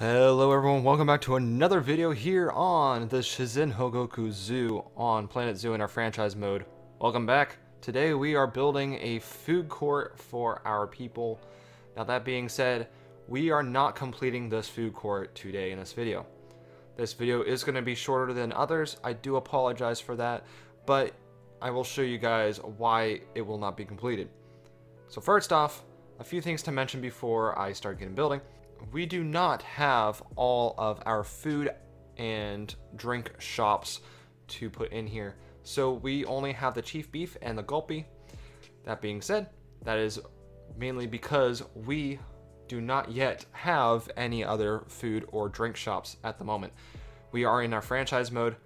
Hello everyone, welcome back to another video here on the Shizen Hogoku Zoo on Planet Zoo in our franchise mode. Welcome back. Today we are building a food court for our people. Now that being said, we are not completing this food court today in this video. This video is going to be shorter than others, I do apologize for that, but I will show you guys why it will not be completed. So first off, a few things to mention before I start getting building we do not have all of our food and drink shops to put in here. So we only have the chief beef and the gulpy. That being said, that is mainly because we do not yet have any other food or drink shops at the moment. We are in our franchise mode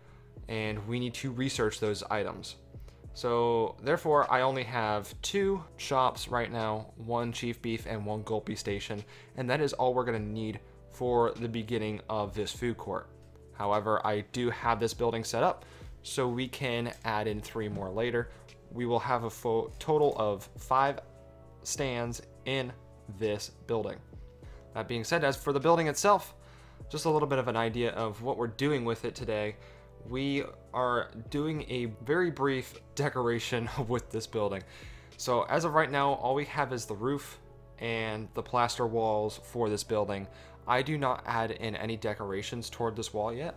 and we need to research those items. So therefore, I only have two shops right now, one Chief Beef and one Gulpy Station, and that is all we're gonna need for the beginning of this food court. However, I do have this building set up, so we can add in three more later. We will have a total of five stands in this building. That being said, as for the building itself, just a little bit of an idea of what we're doing with it today we are doing a very brief decoration with this building. So as of right now, all we have is the roof and the plaster walls for this building. I do not add in any decorations toward this wall yet.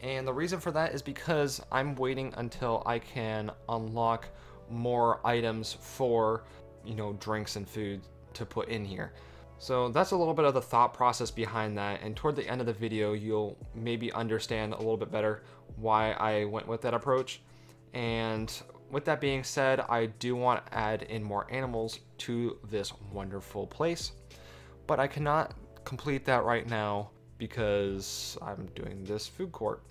And the reason for that is because I'm waiting until I can unlock more items for, you know, drinks and food to put in here. So that's a little bit of the thought process behind that and toward the end of the video you'll maybe understand a little bit better why I went with that approach. And with that being said, I do want to add in more animals to this wonderful place, but I cannot complete that right now because I'm doing this food court.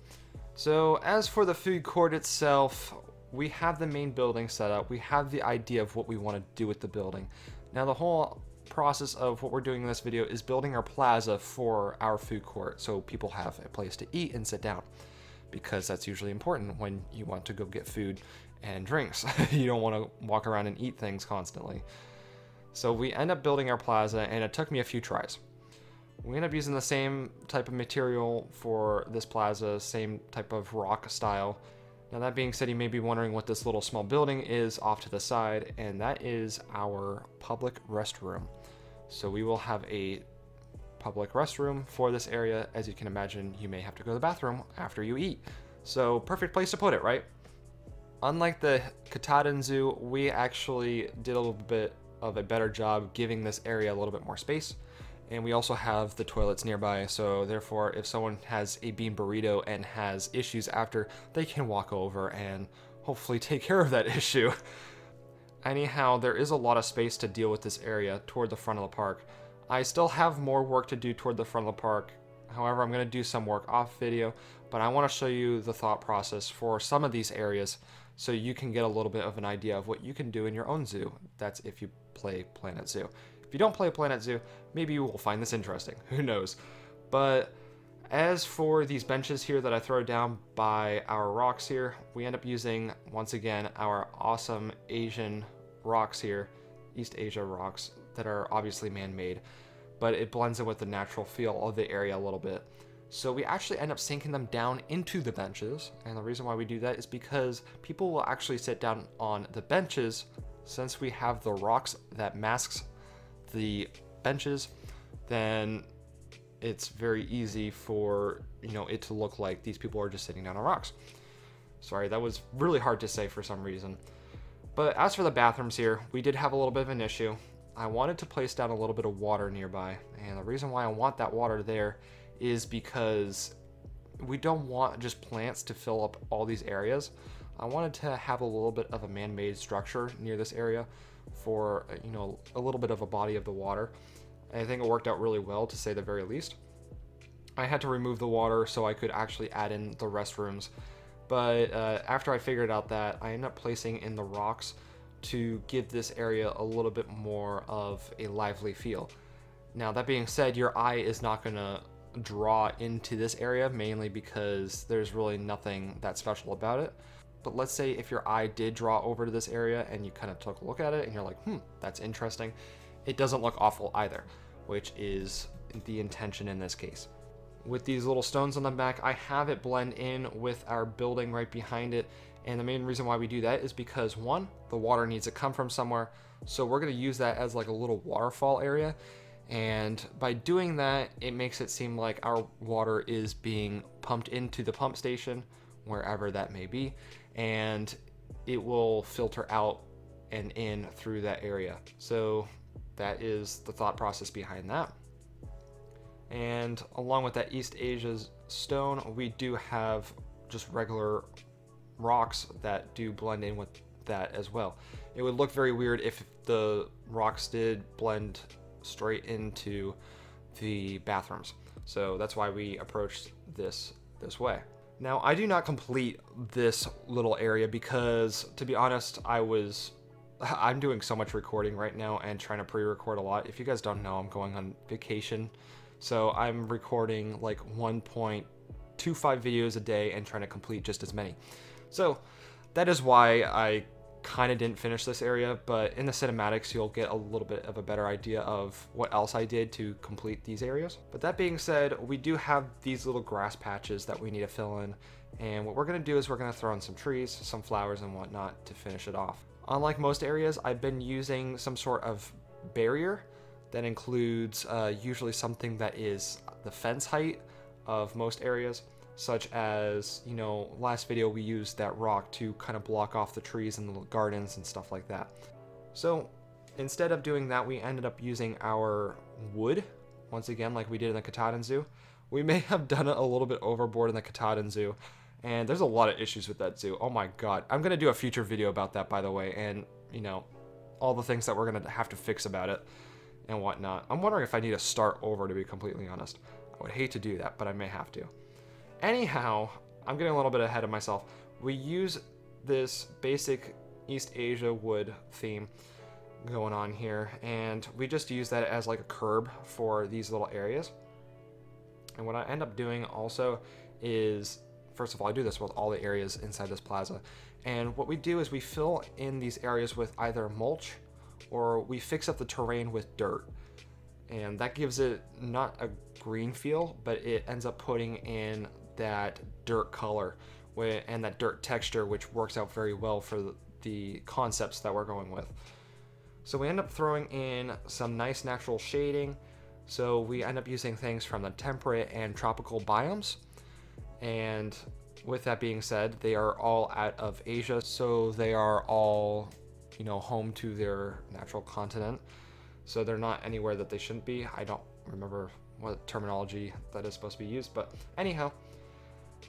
So as for the food court itself, we have the main building set up. We have the idea of what we want to do with the building. Now the whole process of what we're doing in this video is building our plaza for our food court so people have a place to eat and sit down because that's usually important when you want to go get food and drinks. you don't want to walk around and eat things constantly. So we end up building our plaza and it took me a few tries. We end up using the same type of material for this plaza, same type of rock style. Now that being said, you may be wondering what this little small building is off to the side, and that is our public restroom. So we will have a public restroom for this area. As you can imagine, you may have to go to the bathroom after you eat. So perfect place to put it, right? Unlike the Katahdin Zoo, we actually did a little bit of a better job giving this area a little bit more space. And we also have the toilets nearby, so therefore if someone has a bean burrito and has issues after, they can walk over and hopefully take care of that issue. Anyhow, there is a lot of space to deal with this area toward the front of the park. I still have more work to do toward the front of the park. However, I'm going to do some work off video, but I want to show you the thought process for some of these areas so you can get a little bit of an idea of what you can do in your own zoo. That's if you play Planet Zoo. If you don't play Planet Zoo, maybe you will find this interesting. Who knows? But as for these benches here that I throw down by our rocks here, we end up using, once again, our awesome Asian rocks here, East Asia rocks, that are obviously man-made, but it blends in with the natural feel of the area a little bit. So we actually end up sinking them down into the benches, and the reason why we do that is because people will actually sit down on the benches since we have the rocks that masks the benches, then it's very easy for you know it to look like these people are just sitting down on rocks. Sorry, that was really hard to say for some reason. But as for the bathrooms here, we did have a little bit of an issue. I wanted to place down a little bit of water nearby, and the reason why I want that water there is because we don't want just plants to fill up all these areas. I wanted to have a little bit of a man-made structure near this area for, you know, a little bit of a body of the water. I think it worked out really well to say the very least. I had to remove the water so I could actually add in the restrooms. But uh, after I figured out that, I ended up placing in the rocks to give this area a little bit more of a lively feel. Now that being said, your eye is not going to draw into this area mainly because there's really nothing that special about it. But let's say if your eye did draw over to this area and you kind of took a look at it and you're like, hmm, that's interesting. It doesn't look awful either which is the intention in this case. with these little stones on the back. I have it blend in with our building right behind it. And the main reason why we do that is because one, the water needs to come from somewhere. So we're gonna use that as like a little waterfall area. And by doing that, it makes it seem like our water is being pumped into the pump station, wherever that may be. And it will filter out and in through that area. So that is the thought process behind that. And along with that East Asia's stone, we do have just regular rocks that do blend in with that as well. It would look very weird if the rocks did blend straight into the bathrooms. So that's why we approached this this way. Now, I do not complete this little area because, to be honest, I was I'm doing so much recording right now and trying to pre-record a lot. If you guys don't know, I'm going on vacation. So I'm recording like 1.25 videos a day and trying to complete just as many. So that is why I kind of didn't finish this area, but in the cinematics you'll get a little bit of a better idea of what else I did to complete these areas. But that being said, we do have these little grass patches that we need to fill in, and what we're going to do is we're going to throw in some trees, some flowers and whatnot to finish it off. Unlike most areas, I've been using some sort of barrier that includes uh, usually something that is the fence height of most areas, such as, you know, last video we used that rock to kind of block off the trees and the gardens and stuff like that. So instead of doing that, we ended up using our wood, once again, like we did in the Katahdin Zoo. We may have done it a little bit overboard in the Katahdin Zoo, and there's a lot of issues with that zoo. Oh my god. I'm going to do a future video about that, by the way, and, you know, all the things that we're going to have to fix about it and whatnot. I'm wondering if I need to start over, to be completely honest. I would hate to do that, but I may have to. Anyhow, I'm getting a little bit ahead of myself. We use this basic East Asia wood theme going on here, and we just use that as like a curb for these little areas. And what I end up doing also is first of all, I do this with all the areas inside this plaza. And what we do is we fill in these areas with either mulch or we fix up the terrain with dirt. And that gives it not a green feel, but it ends up putting in that dirt color and that dirt texture, which works out very well for the concepts that we're going with. So we end up throwing in some nice natural shading. So we end up using things from the temperate and tropical biomes. And with that being said, they are all out of Asia, so they are all, you know, home to their natural continent. So they're not anywhere that they shouldn't be. I don't remember what terminology that is supposed to be used, but anyhow,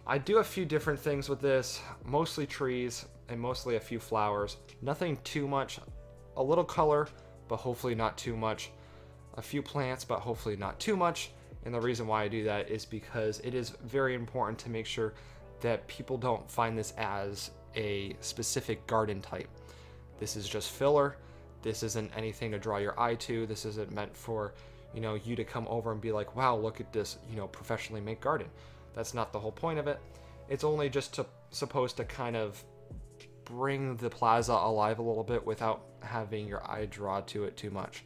I do a few different things with this, mostly trees and mostly a few flowers. Nothing too much, a little color, but hopefully not too much. A few plants, but hopefully not too much. And the reason why I do that is because it is very important to make sure that people don't find this as a specific garden type. This is just filler. This isn't anything to draw your eye to. This isn't meant for, you know, you to come over and be like, wow, look at this, you know, professionally made garden. That's not the whole point of it. It's only just to, supposed to kind of bring the plaza alive a little bit without having your eye draw to it too much.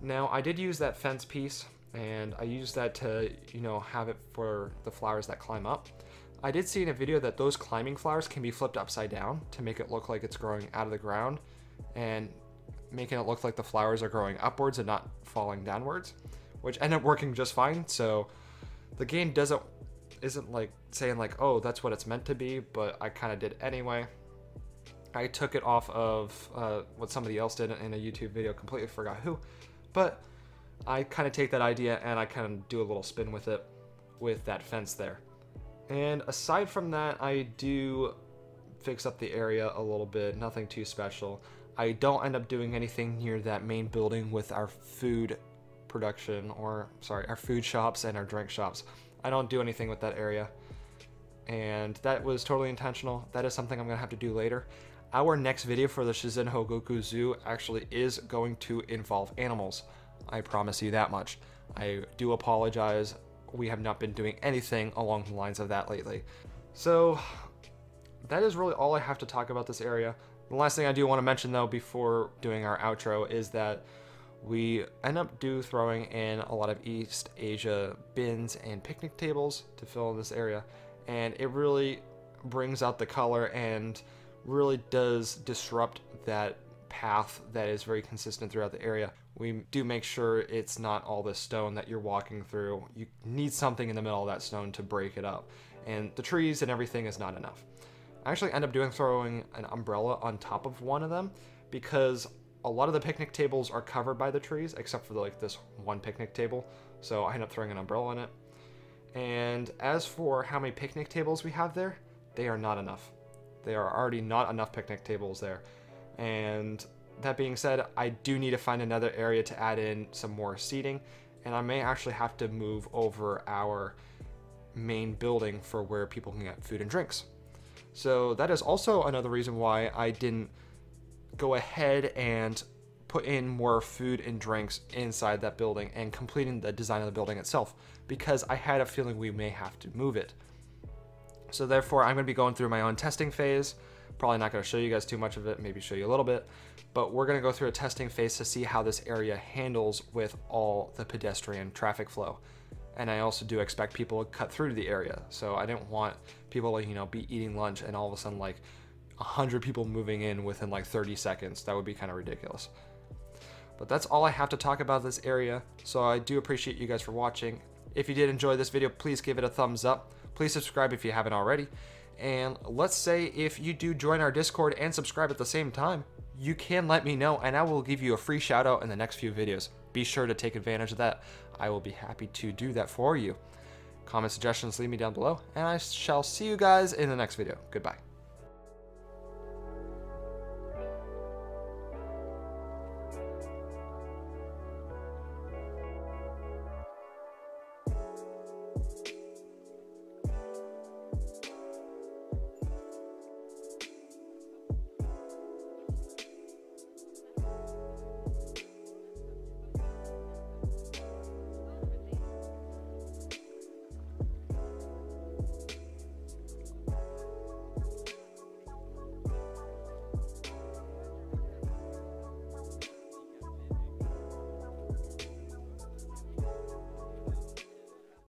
Now, I did use that fence piece and I use that to, you know, have it for the flowers that climb up. I did see in a video that those climbing flowers can be flipped upside down to make it look like it's growing out of the ground and making it look like the flowers are growing upwards and not falling downwards, which ended up working just fine. So the game doesn't isn't like saying like, oh, that's what it's meant to be, but I kind of did anyway. I took it off of uh, what somebody else did in a YouTube video, completely forgot who, but I kind of take that idea and I kind of do a little spin with it with that fence there. And aside from that, I do fix up the area a little bit, nothing too special. I don't end up doing anything near that main building with our food production, or sorry, our food shops and our drink shops. I don't do anything with that area. And that was totally intentional. That is something I'm to have to do later. Our next video for the Shizen Hogoku Zoo actually is going to involve animals. I promise you that much. I do apologize. We have not been doing anything along the lines of that lately. So that is really all I have to talk about this area. The last thing I do want to mention though before doing our outro is that we end up do throwing in a lot of East Asia bins and picnic tables to fill in this area, and it really brings out the color and really does disrupt that path that is very consistent throughout the area. We do make sure it's not all the stone that you're walking through. You need something in the middle of that stone to break it up, and the trees and everything is not enough. I actually end up doing throwing an umbrella on top of one of them because a lot of the picnic tables are covered by the trees, except for like this one picnic table. So I end up throwing an umbrella on it. And as for how many picnic tables we have there, they are not enough. There are already not enough picnic tables there. And that being said, I do need to find another area to add in some more seating. And I may actually have to move over our main building for where people can get food and drinks. So that is also another reason why I didn't go ahead and put in more food and drinks inside that building and completing the design of the building itself because I had a feeling we may have to move it. So therefore, I'm going to be going through my own testing phase. Probably not going to show you guys too much of it, maybe show you a little bit, but we're going to go through a testing phase to see how this area handles with all the pedestrian traffic flow. And I also do expect people to cut through the area. So I didn't want people to, you know, be eating lunch and all of a sudden like 100 people moving in within like 30 seconds. That would be kind of ridiculous. But that's all I have to talk about this area, so I do appreciate you guys for watching. If you did enjoy this video, please give it a thumbs up. Please subscribe if you haven't already. And let's say if you do join our Discord and subscribe at the same time, you can let me know and I will give you a free shout out in the next few videos. Be sure to take advantage of that. I will be happy to do that for you. Comment suggestions, leave me down below, and I shall see you guys in the next video. Goodbye.